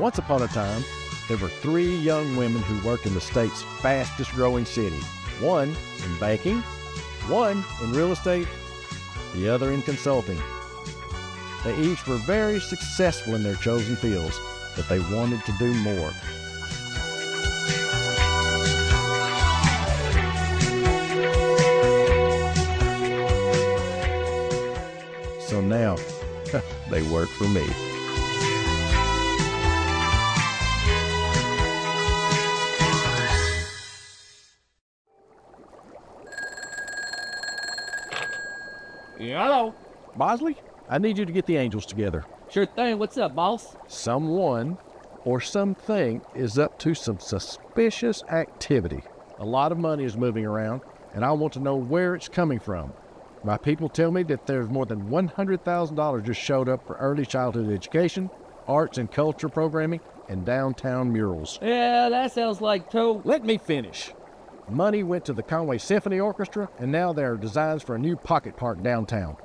Once upon a time, there were three young women who worked in the state's fastest growing city one in banking, one in real estate, the other in consulting. They each were very successful in their chosen fields, but they wanted to do more. So now they work for me. Hello. Bosley, I need you to get the angels together. Sure thing. What's up, boss? Someone or something is up to some suspicious activity. A lot of money is moving around, and I want to know where it's coming from. My people tell me that there's more than $100,000 just showed up for early childhood education, arts and culture programming, and downtown murals. Yeah, that sounds like to. Let me finish. Money went to the Conway Symphony Orchestra, and now there are designs for a new pocket park downtown.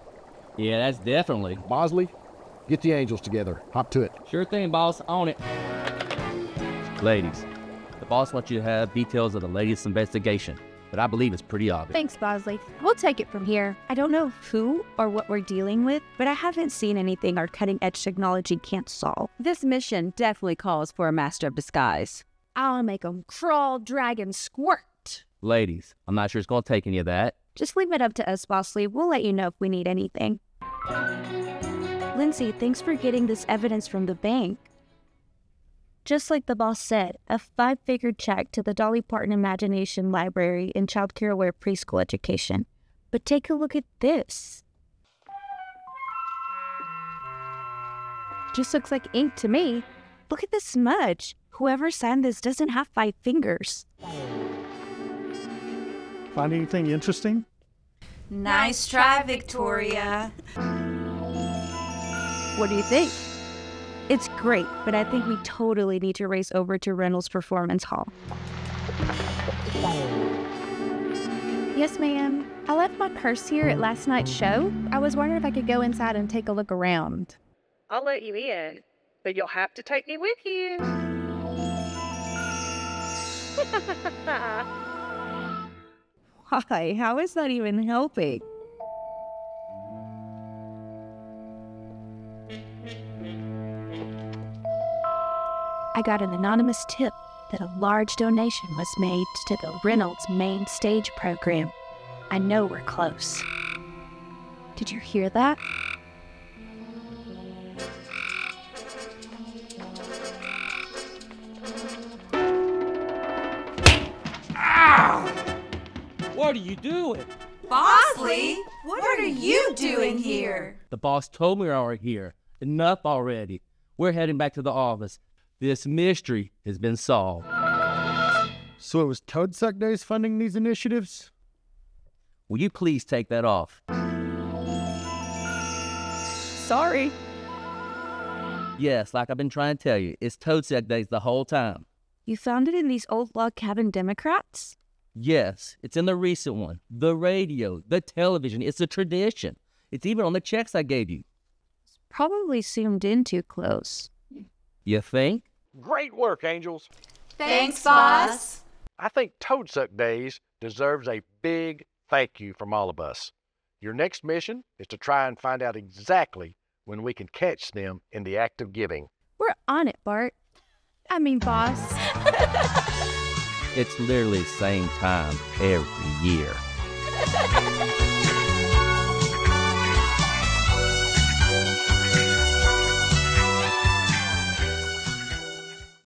Yeah, that's definitely. Bosley, get the angels together. Hop to it. Sure thing, boss. On it. Ladies, the boss wants you to have details of the latest investigation, but I believe it's pretty obvious. Thanks, Bosley. We'll take it from here. I don't know who or what we're dealing with, but I haven't seen anything our cutting edge technology can't solve. This mission definitely calls for a master of disguise. I'll make 'em crawl, drag, and squirt. Ladies, I'm not sure it's going to take any of that. Just leave it up to us, Bosley. We'll let you know if we need anything. Lindsay, thanks for getting this evidence from the bank. Just like the boss said, a five figure check to the Dolly Parton Imagination Library and Child Care Aware Preschool Education. But take a look at this. Just looks like ink to me. Look at the smudge. Whoever signed this doesn't have five fingers. Find anything interesting? Nice try, Victoria. What do you think? It's great, but I think we totally need to race over to Reynolds Performance Hall. Yes, ma'am. I left my purse here at last night's show. I was wondering if I could go inside and take a look around. I'll let you in, but you'll have to take me with you. Why? How is that even helping? I got an anonymous tip that a large donation was made to the Reynolds main stage program. I know we're close. Did you hear that? What are you doing? Bosley, what are you doing here? The boss told me we were here. Enough already. We're heading back to the office. This mystery has been solved. So it was Toad Suck Daze funding these initiatives? Will you please take that off? Sorry. Yes, like I've been trying to tell you, it's Toad Suck Daze the whole time. You found it in these old Log Cabin Democrats? Yes, it's in the recent one. The radio, the television, it's a tradition. It's even on the checks I gave you. It's Probably zoomed in too close. You think? Great work, Angels. Thanks, boss. I think Toad Suck Daze deserves a big thank you from all of us. Your next mission is to try and find out exactly when we can catch them in the act of giving. We're on it, Bart. I mean, boss. It's literally the same time every year.